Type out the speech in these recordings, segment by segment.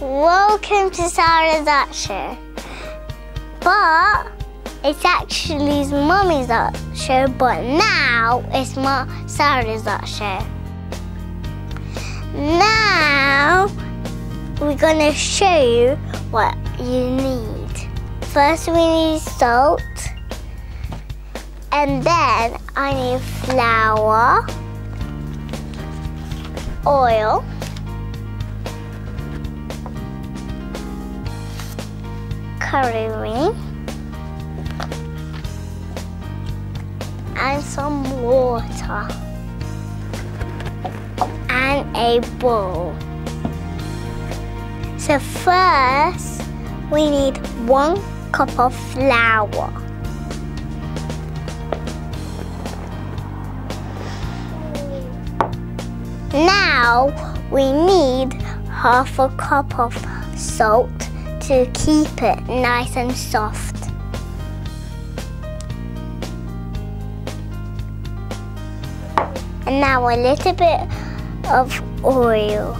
welcome to Sarah's Show. But it's actually mummy's art show, but now it's my Sarah's art show. Now we're gonna show you what you need. First we need salt and then I need flour, oil, curry and some water, and a bowl. So first, we need one cup of flour. Now we need half a cup of salt to keep it nice and soft. And now a little bit of oil.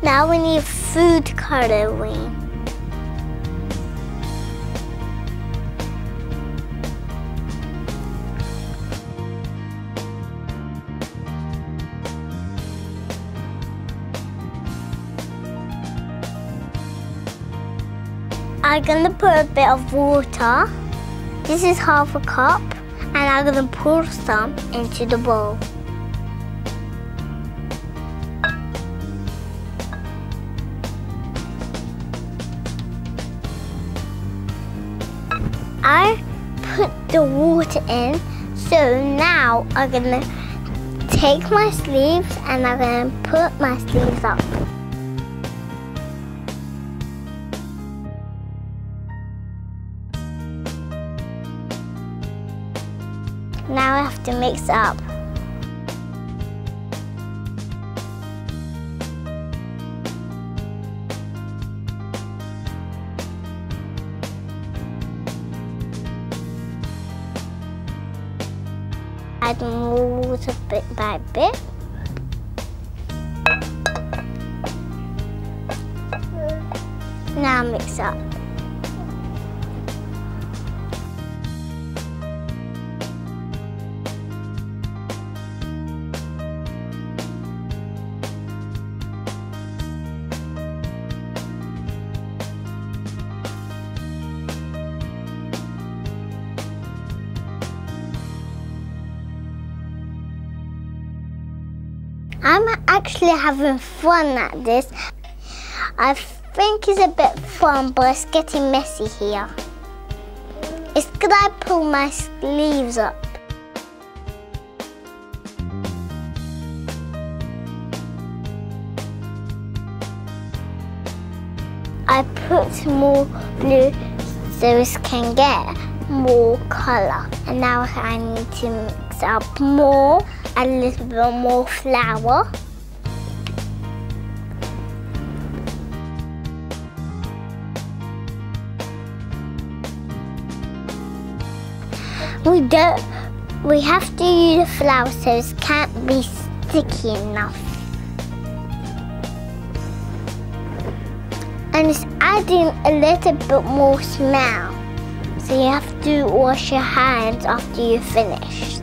Now we need food coloring. I'm gonna put a bit of water. This is half a cup, and I'm gonna pour some into the bowl. I put the water in, so now I'm gonna take my sleeves and I'm gonna put my sleeves up. Now I have to mix up. Add more water bit by bit. Now mix up. I'm actually having fun at this. I think it's a bit fun, but it's getting messy here. It's good I pull my sleeves up. I put more blue so it can get more colour. And now I need to mix up more, a little bit more flour. We don't, we have to use the flour so it can't be sticky enough. And it's adding a little bit more smell. So you have to wash your hands after you finish.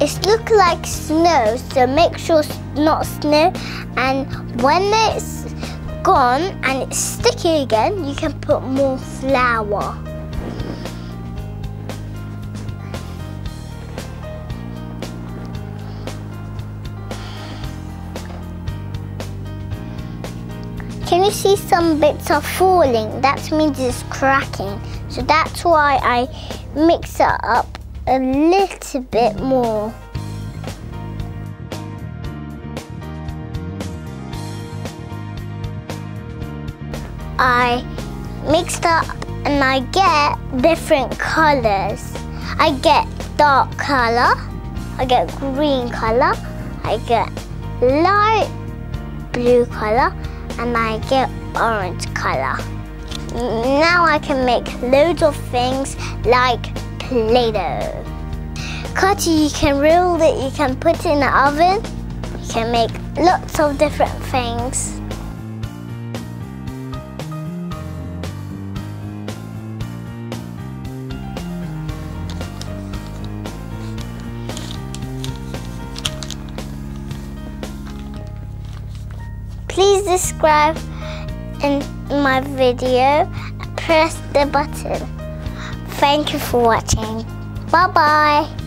It's look like snow, so make sure it's not snow. And when it's gone and it's sticky again, you can put more flour. Can you see some bits are falling? That means it's cracking. So that's why I mix it up a little bit more. I mixed up and I get different colors. I get dark color, I get green color, I get light blue color, and I get orange color. Now I can make loads of things like Play-Doh. Cutty, you can roll it, you can put it in the oven. You can make lots of different things. Please subscribe in my video. Press the button. Thank you for watching. Bye bye.